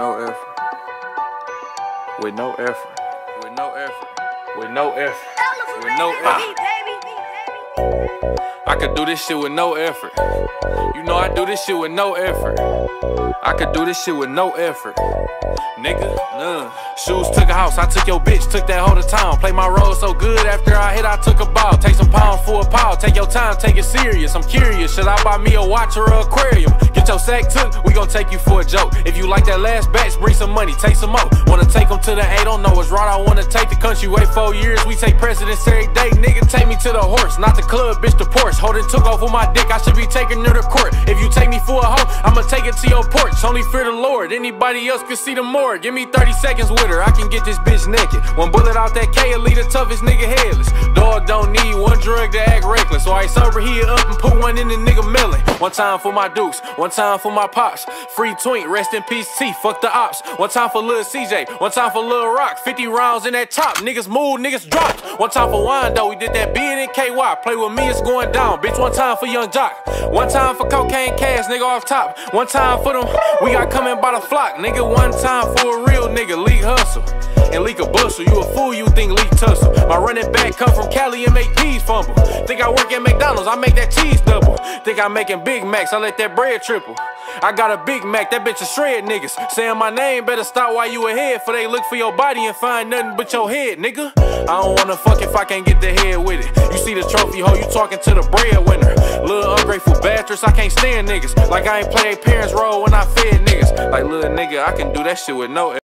no effort. With no effort. With no effort. With no effort. With no effort. I could do this shit with no effort. You know I do this shit with no effort. I could do this shit with no effort. Nigga, none. Shoes took a house, I took your bitch, took that whole to town. Play my role so good after I hit, I took a ball. Take some pounds for a pile, take your time, take it serious. I'm curious, should I buy me a watch or an aquarium? Get your sack took, we gon' take you for a joke. If you like that last batch, bring some money, take some more. Wanna take them to the A, don't know what's right, I wanna take the country. Wait four years, we take presidents every day. Nigga, take me to the horse, not the club, bitch, the Porsche. Holding took off with my dick, I should be taking her to court. If you take me for a hoe, I'ma take it to your porch. Only fear the Lord, anybody else can see the more. Give me 30 seconds with her, I can get this bitch naked. One bullet out that K, leave the toughest nigga headless. Dog don't need one drug to act reckless. So I sober here up and put one in the nigga melon. One time for my dukes, one time for my pops. Free twink, rest in peace T, fuck the ops. One time for Lil CJ, one time for Lil Rock. 50 rounds in that top, niggas move, niggas dropped. One time for wine though, we did that being in KY. Play with me, it's going down. Bitch, one time for Young Jock. One time for cocaine cash, nigga off top. One time for them, we got coming by the flock. Nigga, one time for a real nigga, league hustle. And leak a bustle, you a fool, you think leak tussle. My running back come from Cali and make peas fumble. Think I work at McDonald's, I make that cheese double. Think I'm making Big Macs, I let that bread triple. I got a Big Mac, that bitch is shred niggas. Saying my name, better stop while you ahead. For they look for your body and find nothing but your head, nigga. I don't wanna fuck if I can't get the head with it. You see the trophy hoe, you talking to the breadwinner. Little ungrateful bastards, I can't stand niggas. Like I ain't play parents' role when I fed niggas. Like little nigga, I can do that shit with no